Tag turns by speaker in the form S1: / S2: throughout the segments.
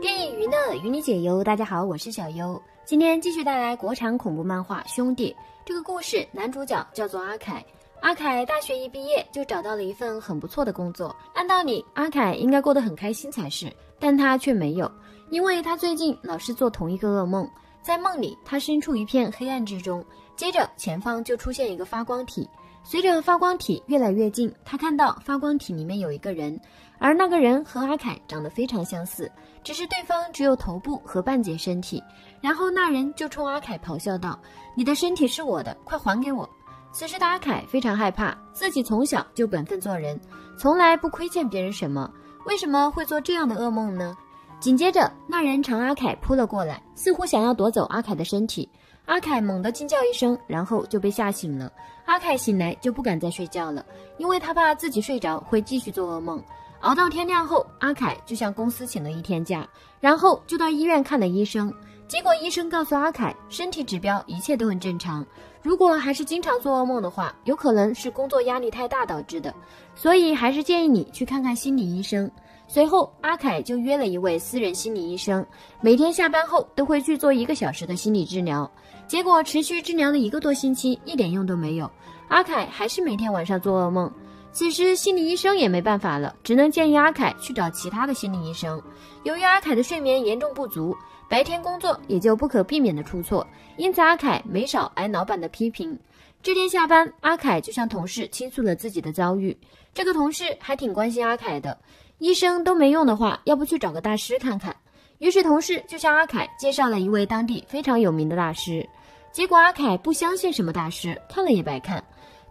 S1: 电影娱乐与你解忧，大家好，我是小优，今天继续带来国产恐怖漫画《兄弟》这个故事，男主角叫做阿凯。阿凯大学一毕业就找到了一份很不错的工作，按道理阿凯应该过得很开心才是，但他却没有，因为他最近老是做同一个噩梦，在梦里他身处一片黑暗之中，接着前方就出现一个发光体。随着发光体越来越近，他看到发光体里面有一个人，而那个人和阿凯长得非常相似，只是对方只有头部和半截身体。然后那人就冲阿凯咆哮道：“你的身体是我的，快还给我！”此时的阿凯非常害怕，自己从小就本分做人，从来不亏欠别人什么，为什么会做这样的噩梦呢？紧接着，那人朝阿凯扑了过来，似乎想要夺走阿凯的身体。阿凯猛地惊叫一声，然后就被吓醒了。阿凯醒来就不敢再睡觉了，因为他怕自己睡着会继续做噩梦。熬到天亮后，阿凯就向公司请了一天假，然后就到医院看了医生。结果医生告诉阿凯，身体指标一切都很正常。如果还是经常做噩梦的话，有可能是工作压力太大导致的，所以还是建议你去看看心理医生。随后，阿凯就约了一位私人心理医生，每天下班后都会去做一个小时的心理治疗。结果持续治疗了一个多星期，一点用都没有。阿凯还是每天晚上做噩梦。此时心理医生也没办法了，只能建议阿凯去找其他的心理医生。由于阿凯的睡眠严重不足，白天工作也就不可避免的出错，因此阿凯没少挨老板的批评。这天下班，阿凯就向同事倾诉了自己的遭遇。这个同事还挺关心阿凯的，医生都没用的话，要不去找个大师看看。于是同事就向阿凯介绍了一位当地非常有名的大师。结果阿凯不相信什么大师，看了也白看。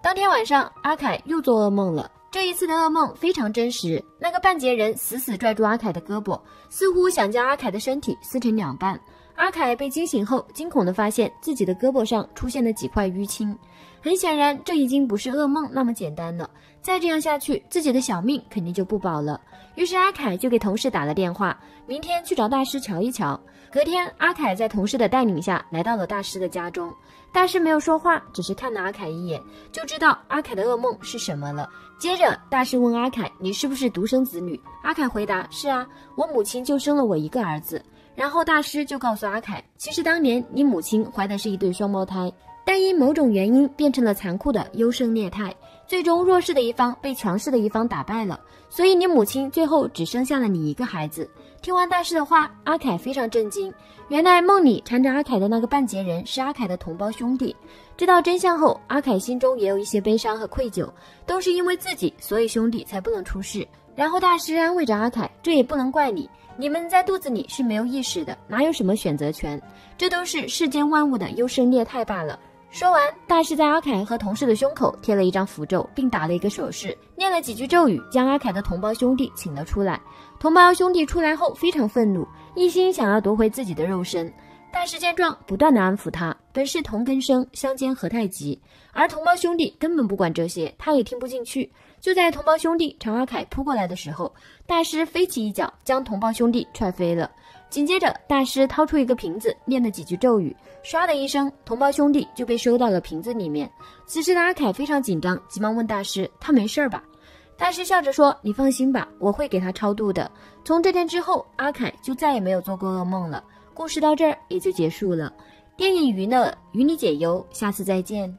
S1: 当天晚上，阿凯又做噩梦了。这一次的噩梦非常真实，那个半截人死死拽住阿凯的胳膊，似乎想将阿凯的身体撕成两半。阿凯被惊醒后，惊恐地发现自己的胳膊上出现了几块淤青。很显然，这已经不是噩梦那么简单了。再这样下去，自己的小命肯定就不保了。于是阿凯就给同事打了电话，明天去找大师瞧一瞧。隔天，阿凯在同事的带领下来到了大师的家中。大师没有说话，只是看了阿凯一眼，就知道阿凯的噩梦是什么了。接着，大师问阿凯：“你是不是独生子女？”阿凯回答：“是啊，我母亲就生了我一个儿子。”然后大师就告诉阿凯：“其实当年你母亲怀的是一对双胞胎，但因某种原因变成了残酷的优胜劣汰。”最终，弱势的一方被强势的一方打败了，所以你母亲最后只生下了你一个孩子。听完大师的话，阿凯非常震惊。原来梦里缠着阿凯的那个半截人是阿凯的同胞兄弟。知道真相后，阿凯心中也有一些悲伤和愧疚，都是因为自己，所以兄弟才不能出事。然后大师安慰着阿凯：“这也不能怪你，你们在肚子里是没有意识的，哪有什么选择权？这都是世间万物的优胜劣汰罢了。”说完，大师在阿凯和同事的胸口贴了一张符咒，并打了一个手势，念了几句咒语，将阿凯的同胞兄弟请了出来。同胞兄弟出来后非常愤怒，一心想要夺回自己的肉身。大师见状，不断的安抚他：“本是同根生，相煎何太急。”而同胞兄弟根本不管这些，他也听不进去。就在同胞兄弟朝阿凯扑过来的时候，大师飞起一脚，将同胞兄弟踹飞了。紧接着，大师掏出一个瓶子，念了几句咒语，唰的一声，同胞兄弟就被收到了瓶子里面。此时的阿凯非常紧张，急忙问大师：“他没事吧？”大师笑着说：“你放心吧，我会给他超度的。”从这天之后，阿凯就再也没有做过噩梦了。故事到这儿也就结束了。电影娱乐与你解忧，下次再见。